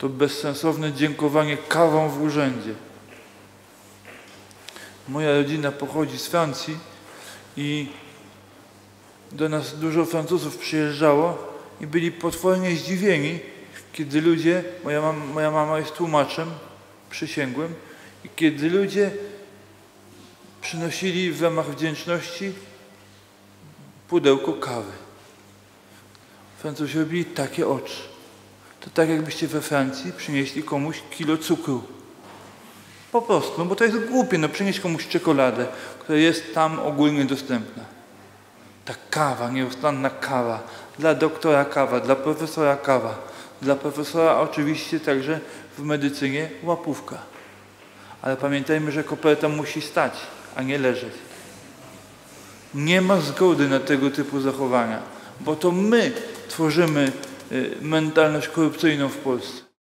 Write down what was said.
to bezsensowne dziękowanie kawą w urzędzie. Moja rodzina pochodzi z Francji i do nas dużo Francuzów przyjeżdżało i byli potwornie zdziwieni, kiedy ludzie, moja, mam, moja mama jest tłumaczem przysięgłym, i kiedy ludzie przynosili w ramach wdzięczności pudełko kawy. Francuzi robili takie oczy. To tak jakbyście we Francji przynieśli komuś kilo cukru. Po prostu, no bo to jest głupie, no przynieść komuś czekoladę, która jest tam ogólnie dostępna. Ta kawa, nieustanna kawa, dla doktora kawa, dla profesora kawa, dla profesora oczywiście także w medycynie łapówka. Ale pamiętajmy, że koperta musi stać, a nie leżeć. Nie ma zgody na tego typu zachowania, bo to my tworzymy mentalność korupcyjną w Polsce.